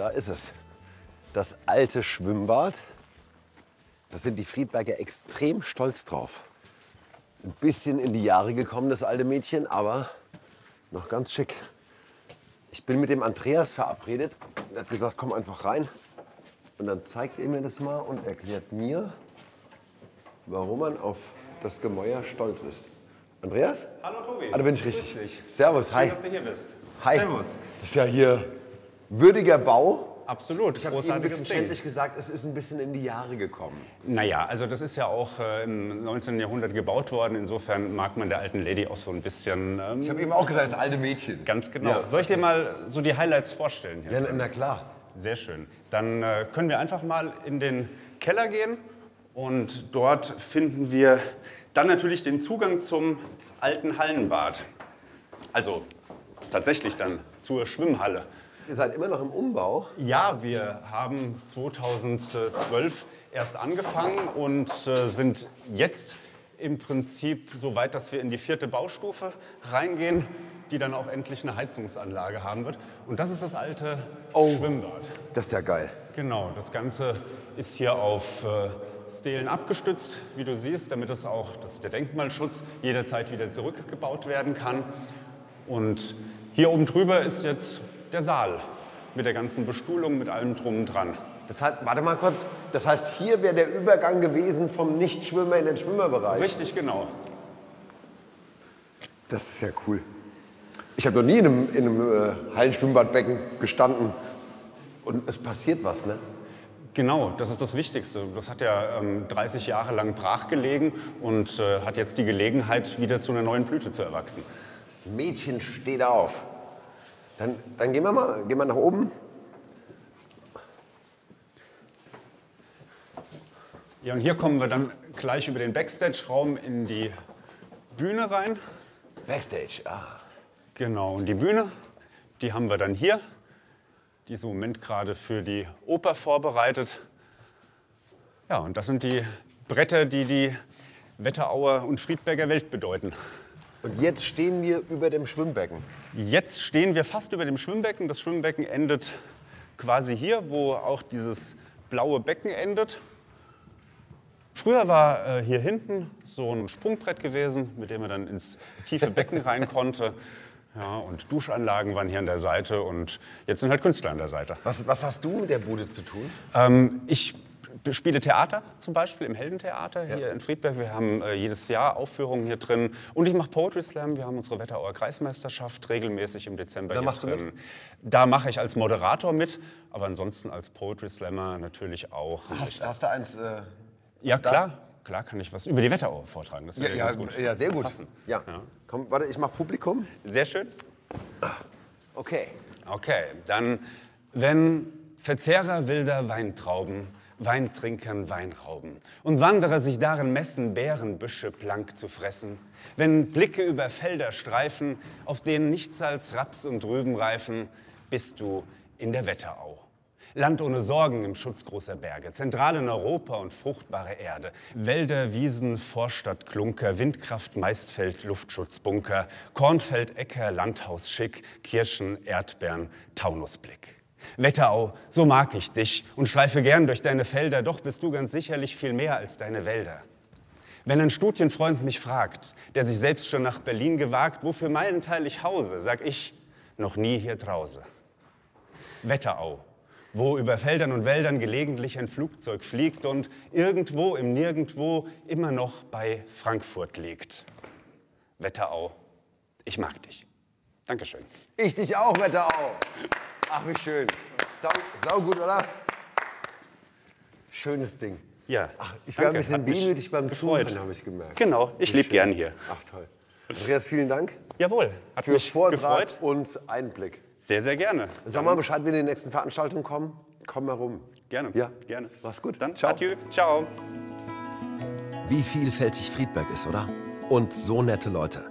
Da ist es. Das alte Schwimmbad. Da sind die Friedberger extrem stolz drauf. Ein bisschen in die Jahre gekommen, das alte Mädchen, aber noch ganz schick. Ich bin mit dem Andreas verabredet. Er hat gesagt, komm einfach rein. Und dann zeigt er mir das mal und erklärt mir, warum man auf das Gemäuer stolz ist. Andreas? Hallo Tobi. Ah, da bin ich richtig. Servus, hi. Schön, dass du hier bist. Hi. Servus. Ist ja hier würdiger Bau. Absolut, Ich habe eben ein großartiges bisschen Ding. ständig gesagt, es ist ein bisschen in die Jahre gekommen. Naja, also das ist ja auch äh, im 19. Jahrhundert gebaut worden. Insofern mag man der alten Lady auch so ein bisschen... Ähm, Ich habe eben auch gesagt, das alte Mädchen. ganz genau. Ja. Soll ich dir mal so die Highlights vorstellen? Hier Ja, drin? na, na klar. Sehr schön. Dann äh, können wir einfach mal in den Keller gehen und dort finden wir dann natürlich den Zugang zum alten Hallenbad. Also tatsächlich dann zur Schwimmhalle. Ihr seid immer noch im Umbau. Ja, wir haben 2012 erst angefangen und äh, sind jetzt im Prinzip so weit, dass wir in die vierte Baustufe reingehen, die dann auch endlich eine Heizungsanlage haben wird. Und das ist das alte Schwimmbad. Das ist ja geil. Genau, das Ganze ist hier auf äh, Stelen abgestützt, wie du siehst, damit es auch, das ist der Denkmalschutz, jederzeit wieder zurückgebaut werden kann. Und hier oben drüber ist jetzt der Saal mit der ganzen Bestuhlung, mit allem drum und dran. Das heißt, warte mal kurz. Das heißt, hier wäre der Übergang gewesen vom Nichtschwimmer in den Schwimmerbereich. Richtig genau. Das ist ja cool. Ich habe noch nie in einem, in einem äh, Hallenschwimmbadbecken gestanden. Und es passiert was, ne? Genau, das ist das Wichtigste. Das hat ja ähm, 30 Jahre lang brach gelegen und äh, hat jetzt die Gelegenheit, wieder zu einer neuen Blüte zu erwachsen. Das Mädchen steht auf. Dann, dann gehen wir mal gehen wir nach oben. Ja, und hier kommen wir dann gleich über den Backstage-Raum in die Bühne rein. Backstage. Ah. Genau, und die Bühne, die haben wir dann hier. Die ist im Moment gerade für die Oper vorbereitet. Ja, und das sind die Bretter, die die Wetterauer und Friedberger Welt bedeuten. Und jetzt stehen wir über dem Schwimmbecken. Jetzt stehen wir fast über dem Schwimmbecken. Das Schwimmbecken endet quasi hier, wo auch dieses blaue Becken endet. Früher war äh, hier hinten so ein Sprungbrett gewesen, mit dem man dann ins tiefe Becken rein konnte. Ja, und Duschanlagen waren hier an der Seite und jetzt sind halt Künstler an der Seite. Was, was hast du mit der Bude zu tun? Ähm, ich spiele Theater zum Beispiel im Heldentheater hier in Friedberg. Wir haben äh, jedes Jahr Aufführungen hier drin. Und ich mache Poetry Slam. Wir haben unsere Wetterauer Kreismeisterschaft regelmäßig im Dezember Da hier machst du drin. Da mache ich als Moderator mit, aber ansonsten als Poetry Slammer natürlich auch. Hast, hast du eins? Äh, ja, klar. Klar kann ich was über die Wetterau vortragen. Das würde ja, ganz gut ja, sehr gut. passen. Ja. Ja. Komm, warte, ich mach Publikum. Sehr schön. Okay. Okay, dann, wenn Verzehrer wilder Weintrauben Weintrinkern Wein rauben und Wanderer sich darin messen, Bärenbüsche plank zu fressen, wenn Blicke über Felder streifen, auf denen nichts als Raps und Rüben reifen, bist du in der Wetterau. Land ohne Sorgen im Schutz großer Berge, zentral in Europa und fruchtbare Erde. Wälder, Wiesen, Vorstadt, Klunker, Windkraft, Maisfeld, Luftschutzbunker, Kornfeld, Äcker, Landhaus schick, Kirschen, Erdbeeren, Taunusblick. Wetterau, so mag ich dich und schleife gern durch deine Felder, doch bist du ganz sicherlich viel mehr als deine Wälder. Wenn ein Studienfreund mich fragt, der sich selbst schon nach Berlin gewagt, wofür Meilenteil ich hause, sag ich, noch nie hier drause. Wetterau, wo über Feldern und Wäldern gelegentlich ein Flugzeug fliegt und irgendwo im Nirgendwo immer noch bei Frankfurt liegt. Wetterau, ich mag dich. Dankeschön. Ich dich auch, Wetterau. Ach, wie schön. Sau, sau gut, oder? Schönes Ding. Ja, Ach, ich war ein bisschen wehmütig beim. Zuhören, habe ich gemerkt. Genau, ich lebe gern hier. Ach, toll. Andreas, vielen Dank Jawohl, hat für mich Vortrag gefreut. und Einblick. Sehr, sehr gerne. Sag mal Bescheid, wenn die nächsten Veranstaltungen kommen. Komm mal rum. Gerne, Ja. gerne. Mach's gut. Dann, Ciao. adieu, ciao. Wie vielfältig Friedberg ist, oder? Und so nette Leute.